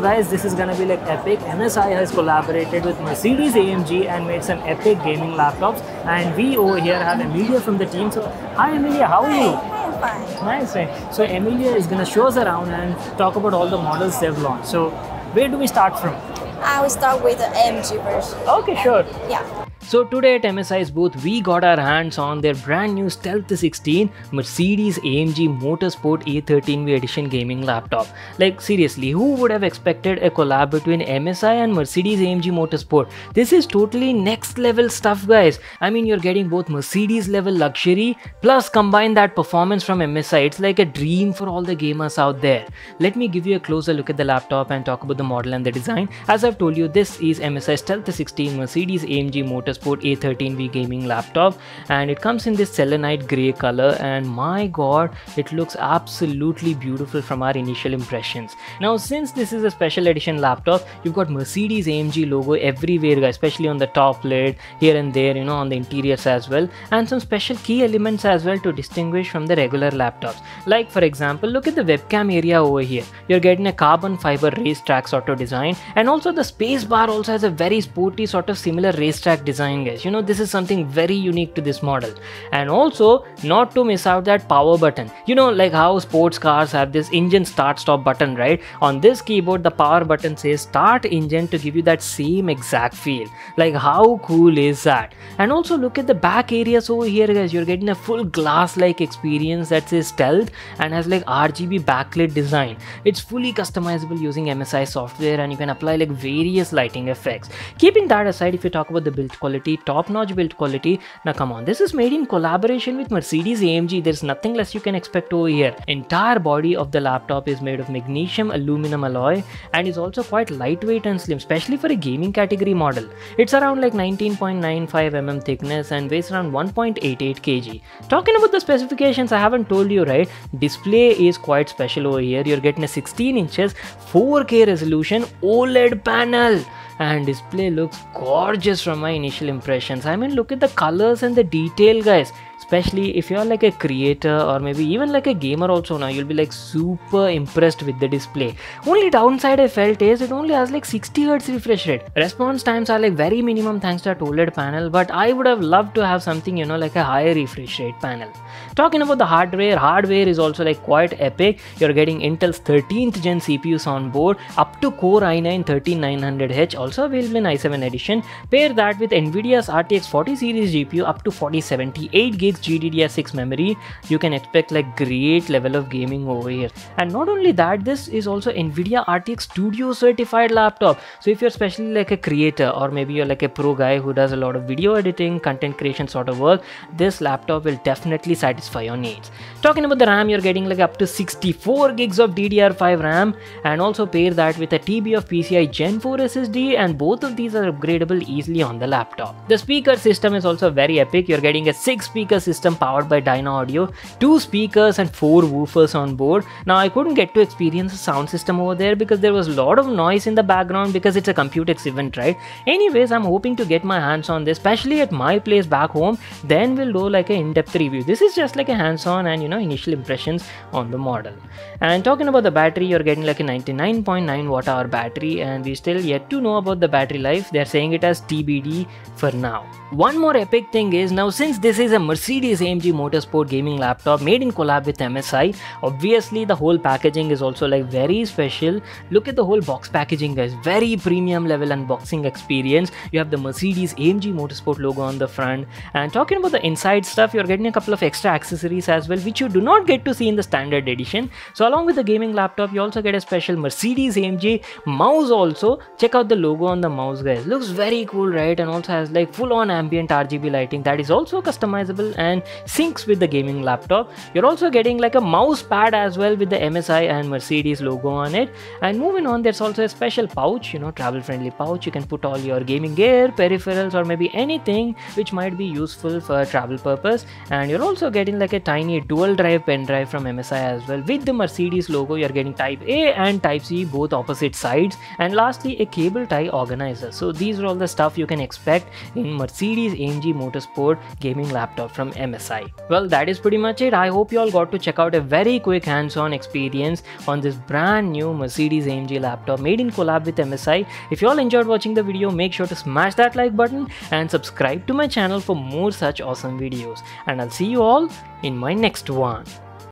guys, this is gonna be like epic. MSI has collaborated with Mercedes AMG and made some epic gaming laptops. And we over here have Emilia from the team. So, hi Emilia, how are you? Hi, I'm fine. Nice, right? So Emilia is gonna show us around and talk about all the models they've launched. So, where do we start from? I will start with the AMG version. Okay, sure. Yeah. So today at MSI's booth, we got our hands on their brand new Stealth 16 Mercedes AMG Motorsport A13V edition gaming laptop. Like seriously, who would have expected a collab between MSI and Mercedes AMG Motorsport? This is totally next level stuff guys. I mean you're getting both Mercedes level luxury plus combine that performance from MSI. It's like a dream for all the gamers out there. Let me give you a closer look at the laptop and talk about the model and the design. As I've told you, this is MSI Stealth 16 Mercedes AMG Motorsport A13V gaming laptop and it comes in this selenite gray color and my god it looks absolutely beautiful from our initial impressions. Now since this is a special edition laptop you've got Mercedes AMG logo everywhere guys especially on the top lid here and there you know on the interiors as well and some special key elements as well to distinguish from the regular laptops like for example look at the webcam area over here you're getting a carbon fiber racetrack sort of design and also the space bar also has a very sporty sort of similar racetrack design guys. You know this is something very unique to this model. And also not to miss out that power button. You know like how sports cars have this engine start stop button right? On this keyboard the power button says start engine to give you that same exact feel. Like how cool is that? And also look at the back areas over here guys. You're getting a full glass like experience that says stealth and has like rgb backlit design. It's fully customizable using msi software and you can apply like various lighting effects. Keeping that aside if you talk about the build quality top notch build quality now come on this is made in collaboration with mercedes amg there's nothing less you can expect over here. Entire body of the laptop is made of magnesium aluminum alloy and is also quite lightweight and slim especially for a gaming category model. It's around like 19.95 mm thickness and weighs around 1.88 kg. Talking about the specifications i haven't told you right? Display is quite special over here. You're getting a 16 inches 4k resolution oled panel. And display looks gorgeous from my initial impressions. I mean look at the colors and the detail guys especially if you're like a creator or maybe even like a gamer also now you'll be like super impressed with the display. Only downside i felt is it only has like 60 hertz refresh rate. Response times are like very minimum thanks to that oled panel but i would have loved to have something you know like a higher refresh rate panel. Talking about the hardware hardware is also like quite epic. You're getting intel's 13th gen cpus on board up to core i9 13900h also available in i7 edition. Pair that with nvidia's rtx 40 series gpu up to 4078GB. 8 GDDR6 memory, you can expect like great level of gaming over here. And not only that, this is also NVIDIA RTX Studio certified laptop. So if you're especially like a creator or maybe you're like a pro guy who does a lot of video editing, content creation sort of work, this laptop will definitely satisfy your needs. Talking about the RAM, you're getting like up to 64 gigs of DDR5 RAM and also pair that with a TB of PCI Gen 4 SSD and both of these are upgradable easily on the laptop. The speaker system is also very epic. You're getting a 6 speaker system powered by Dynaudio, two speakers and four woofers on board. Now I couldn't get to experience the sound system over there because there was a lot of noise in the background because it's a Computex event, right? Anyways, I'm hoping to get my hands on this, especially at my place back home. Then we'll do like an in-depth review. This is just like a hands-on and you know initial impressions on the model. And talking about the battery, you're getting like a 99.9 watt hour battery, and we still yet to know about the battery life. They're saying it as TBD for now. One more epic thing is now since this is a Mercedes AMG Motorsport gaming laptop made in collab with MSI, obviously the whole packaging is also like very special. Look at the whole box packaging guys, very premium level unboxing experience. You have the Mercedes AMG Motorsport logo on the front and talking about the inside stuff, you're getting a couple of extra accessories as well which you do not get to see in the standard edition. So along with the gaming laptop, you also get a special Mercedes AMG mouse also. Check out the logo on the mouse guys, looks very cool right and also has like full on ambient RGB lighting that is also customizable and syncs with the gaming laptop. You're also getting like a mouse pad as well with the MSI and Mercedes logo on it. And moving on, there's also a special pouch, you know, travel friendly pouch. You can put all your gaming gear, peripherals, or maybe anything which might be useful for travel purpose. And you're also getting like a tiny dual drive pen drive from MSI as well. With the Mercedes logo, you're getting Type A and Type C both opposite sides. And lastly, a cable tie organizer. So these are all the stuff you can expect in Mercedes AMG Motorsport gaming laptop from MSI. Well, that is pretty much it. I hope you all got to check out a very quick hands-on experience on this brand new Mercedes AMG laptop made in collab with MSI. If you all enjoyed watching the video, make sure to smash that like button and subscribe to my channel for more such awesome videos. And I'll see you all in my next one.